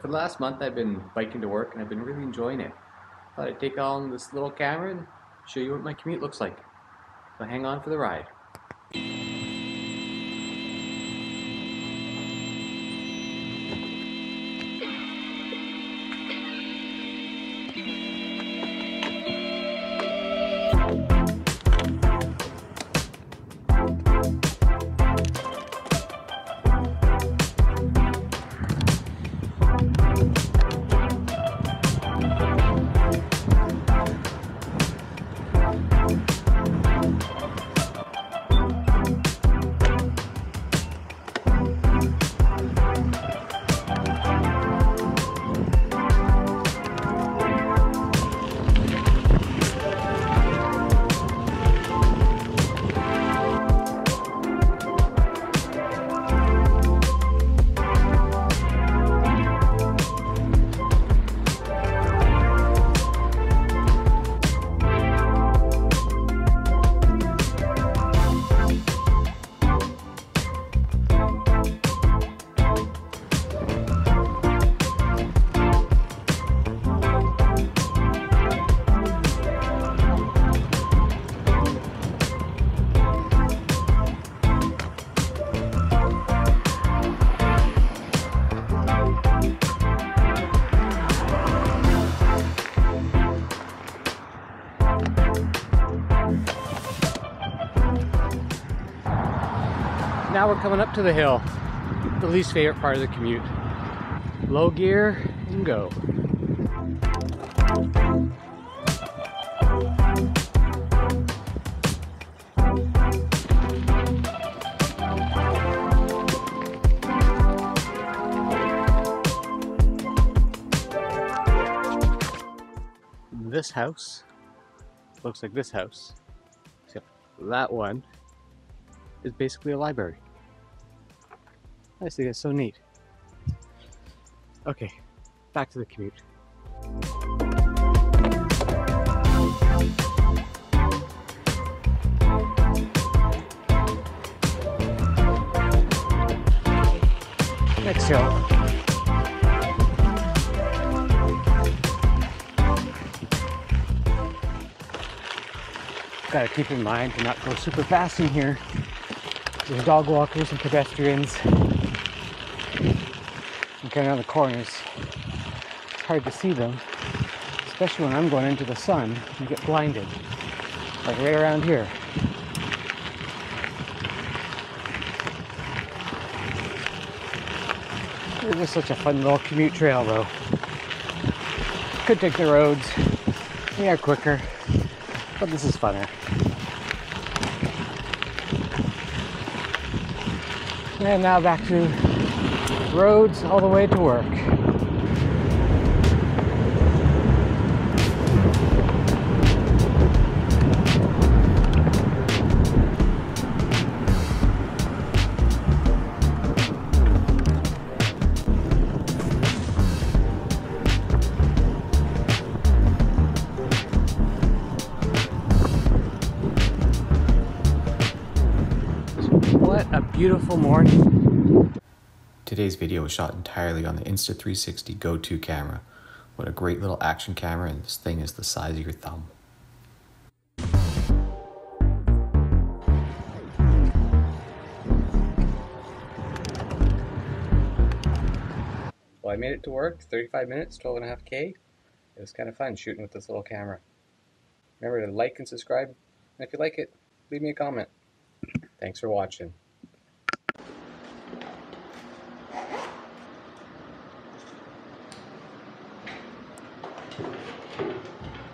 for the last month I've been biking to work and I've been really enjoying it. Thought I'd take on this little camera and show you what my commute looks like. So hang on for the ride. Now we're coming up to the hill, the least favorite part of the commute. Low gear and go. This house looks like this house, except that one is basically a library. I think it's so neat. Okay, back to the commute. Next hill. Gotta keep in mind to not go super fast in here. There's dog walkers and pedestrians. Kind around the corners. It's hard to see them, especially when I'm going into the sun. You get blinded, like right around here. It's just such a fun little commute trail, though. Could take the roads. They are quicker, but this is funner. And now back to roads all the way to work. What a beautiful morning. Today's video was shot entirely on the Insta360 Go 2 camera. What a great little action camera, and this thing is the size of your thumb. Well, I made it to work, 35 minutes, 12 and a half K. It was kind of fun shooting with this little camera. Remember to like and subscribe, and if you like it, leave me a comment. Thanks for watching. フフフ。